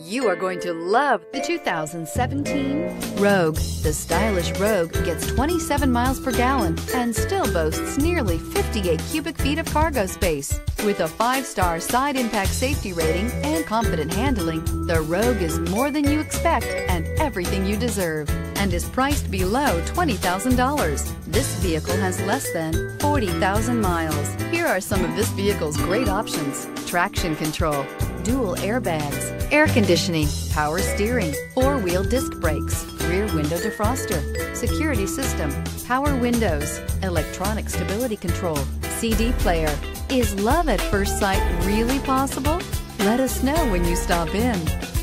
You are going to love the 2017 Rogue. The stylish Rogue gets 27 miles per gallon and still boasts nearly 58 cubic feet of cargo space. With a five-star side impact safety rating and confident handling, the Rogue is more than you expect and everything you deserve and is priced below $20,000. This vehicle has less than 40,000 miles. Here are some of this vehicle's great options. Traction control, dual airbags, air conditioning, power steering, four-wheel disc brakes, rear window defroster, security system, power windows, electronic stability control, CD player. Is love at first sight really possible? Let us know when you stop in.